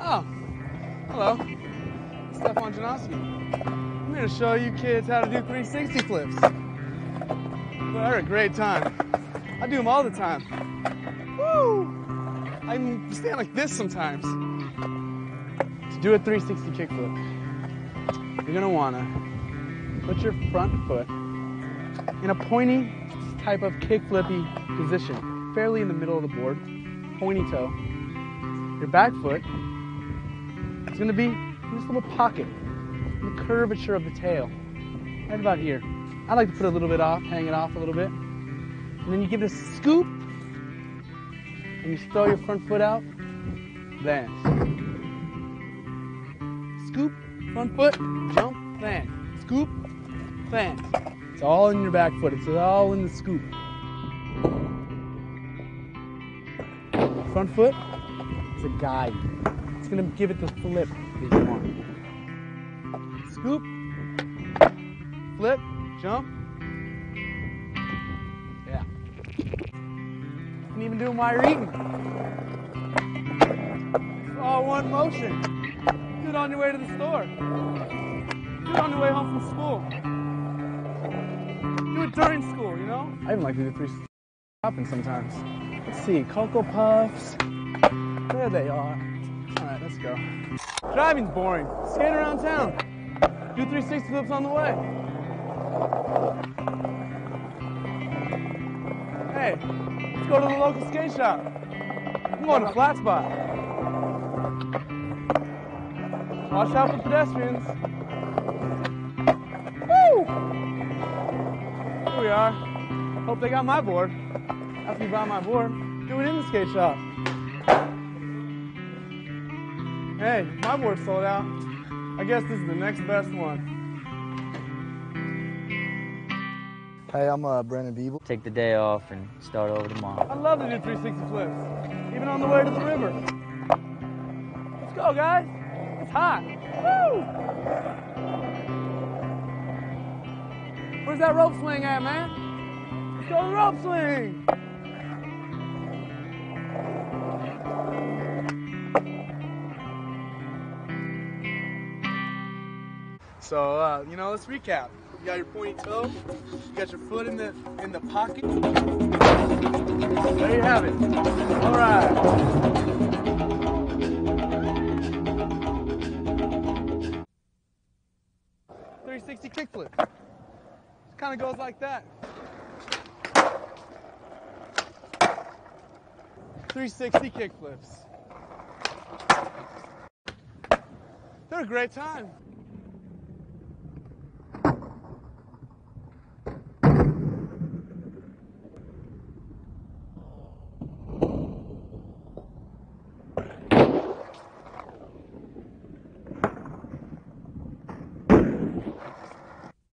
Oh, hello. Stefan Janoski. I'm here to show you kids how to do 360 flips. They're a great time. I do them all the time. Woo! I stand like this sometimes. To do a 360 kickflip, you're gonna wanna put your front foot in a pointy type of kickflippy position, fairly in the middle of the board, pointy toe. Your back foot is gonna be in this little pocket, in the curvature of the tail, right about here. I like to put a little bit off, hang it off a little bit, and then you give it a scoop, and you throw your front foot out, land. Scoop, front foot, jump, land. Scoop, land. It's all in your back foot. It's all in the scoop. Front foot is a guide. It's gonna give it the flip that you want. Scoop, flip, jump. Yeah. You can even do them while you're eating. It's all one motion. Do it on your way to the store. Do it on your way home from school. Do it during school, you know? I even like to do three shopping sometimes. Let's see, Cocoa Puffs. There they are. All right, let's go. Driving's boring. Skate around town. Do 360 flips on the way. Hey, let's go to the local skate shop. I'm going Flat Spot. Watch out for pedestrians. Woo! Here we are. Hope they got my board. After you buy my board, do it in the skate shop. Hey, my board sold out. I guess this is the next best one. Hey, I'm uh, Brandon Biebel. Take the day off and start over tomorrow. I love to do 360 flips, even on the way to the river. Let's go, guys. It's hot. Woo! Where's that rope swing at, man? Let's go to the rope swing. So, uh, you know, let's recap. You got your pointy toe. You got your foot in the in the pocket. There you have it. All right. Three sixty kickflip. It kind of goes like that. 360 kickflips. They're a great time.